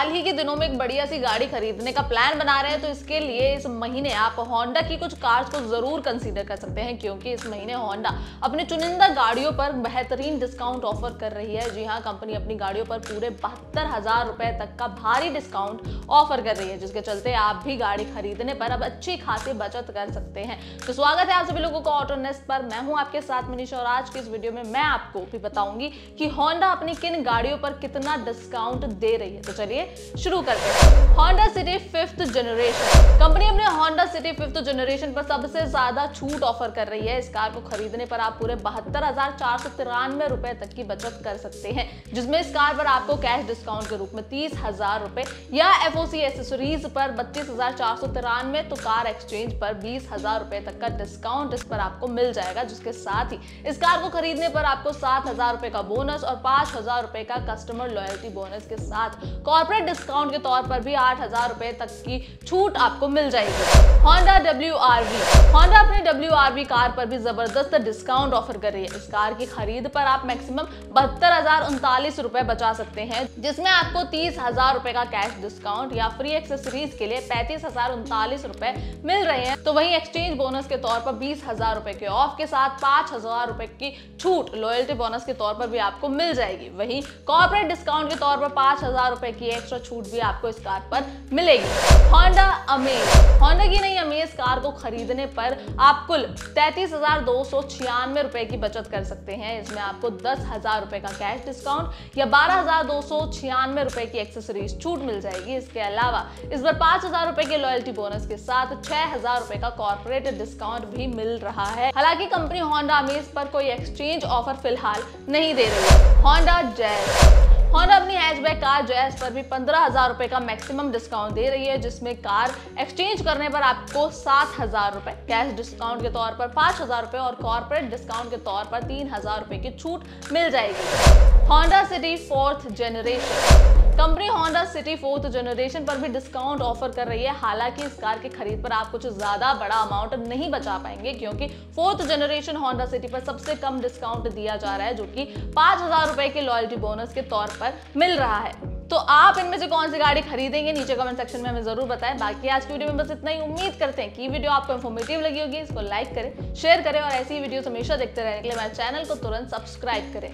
हाल ही के दिनों में एक बढ़िया सी गाड़ी खरीदने का प्लान बना रहे हैं तो इसके लिए इस महीने आप होंडा की कुछ कार्स को ज़रूर कंसीडर कर सकते हैं, क्योंकि इस महीने होंडा अपने चुनिंदा गाड़ियों पर बेहतरीन डिस्काउंट ऑफ़र कर रही है। जी हाँ कंपनी अपनी गाड़ियों पर पूरे बहत्तर हज़ार रुपए तक का भारी डिस्काउंट ऑफ़र कर रही है, जिसके चलते आप भी गाड़ी खरीदने पर अब अच्छी खासी बचत कर सकते हैं। तो स्वागत है आप सभी लोगों को ऑटो नेस्ट पर। मैं हूँ आपके साथ मनीष और आज की इस वीडियो में मैं आपको भी बताऊँगी कि होंडा अपनी किन गाड़ियों पर कितना डिस्काउंट दे रही है। तो चलिए शुरू करते हैं। Honda City fifth generation company अपने होंडा सिटी फिफ्थ जनरेशन पर सबसे ज़्यादा छूट ऑफ़र कर रही है। इस कार को खरीदने पर आप पूरे बहत्तर हज़ार चार सौ तिरानवे रुपए तक की बचत कर सकते हैं, जिसमें इस कार पर आपको कैश डिस्काउंट के रूप में तीस हज़ार रुपए या एफ़ एसेसरीज पर बत्तीस हज़ार चार सौ तिरानवे तो कार एक्सचेंज पर बीस हज़ार रुपए तक का डिस्काउंट इस पर आपको मिल जाएगा, जिसके साथ ही इस कार को खरीदने पर आपको सात हज़ार रुपए का बोनस और पाँच हज़ार रुपए का कस्टमर लॉयल्टी बोनस के साथ। कॉर्पोरेट डिस्काउंट के तौर पर भी आठ हज़ार रुपए तक की छूट आपको मिल जाएगी। Honda W R V Honda अपने डब्ल्यू आर वी कार पर भी ज़बरदस्त डिस्काउंट ऑफ़र कर रही है। इस कार की खरीद पर आप मैक्सिमम बहत्तर हज़ार उनतालीस रुपए बचा सकते हैं, जिसमें आपको तीस हज़ार रुपए का कैश डिस्काउंट या फ्री एक्सेसरीज के लिए पैंतीस हज़ार उनतालीस रुपए मिल रहे हैं। तो वहीं एक्सचेंज बोनस के तौर पर बीस हज़ार रुपए के ऑफ़ के साथ पाँच हज़ार रुपए की छूट लॉयल्टी बोनस के तौर पर भी आपको मिल जाएगी। वहीं कॉर्पोरेट डिस्काउंट के तौर पर पाँच हज़ार रुपए की एक्स्ट्रा छूट भी आपको इस कार पर मिलेगी। होंडा अमेज होंडा की नई अमेज कार को खरीदने पर आप कुल तैतीस हज़ार दो सौ छियानवे रुपए की बचत कर सकते हैं। इसमें आपको दस हज़ार रुपए का कैश डिस्काउंट या बारह हज़ार दो सौ छियानवे रुपए की एक्सेसरीज छूट मिल जाएगी। इसके अलावा इस बार पाँच हज़ार रुपए के लॉयल्टी बोनस के साथ छह हज़ार रुपए का कॉर्पोरेट डिस्काउंट भी मिल रहा है। हालाँकि कंपनी होंडा अमेज पर कोई एक्सचेंज ऑफ़र फ़िलहाल नहीं दे रही। है होंडा जैज होंडा अपनी हैचबैक कार जैस पर भी पंद्रह हज़ार रुपए का मैक्सिमम डिस्काउंट दे रही है, जिसमें कार एक्सचेंज करने पर आपको सात हज़ार रुपए, कैश डिस्काउंट के तौर पर पाँच हज़ार रुपए और कॉर्पोरेट डिस्काउंट के तौर पर तीन हज़ार रुपए की छूट मिल जाएगी। Honda City fourth generation. Company Honda City fourth generation पर भी डिस्काउंट ऑफ़र कर रही है। हालाँकि इस कार की खरीद पर आप कुछ ज़्यादा बड़ा अमाउंट नहीं बचा पाएँगे, क्योंकि फोर्थ जनरेशन होंडा सिटी पर सबसे कम डिस्काउंट दिया जा रहा है, जो कि पाँच हज़ार रुपए के लॉयल्टी बोनस के तौर पर मिल रहा है। तो आप इनमें से कौन सी गाड़ी खरीदेंगे? नीचे कमेंट सेक्शन में हमें ज़रूर बताएँ। बाकी आज की वीडियो में बस इतना ही। उम्मीद करते हैं कि वीडियो आपको इन्फॉर्मेटिव लगी होगी। इसको लाइक करें शेयर करें और ऐसी वीडियो हमेशा देखते रहने के लिए हमारे चैनल को तुरंत सब्सक्राइब करें।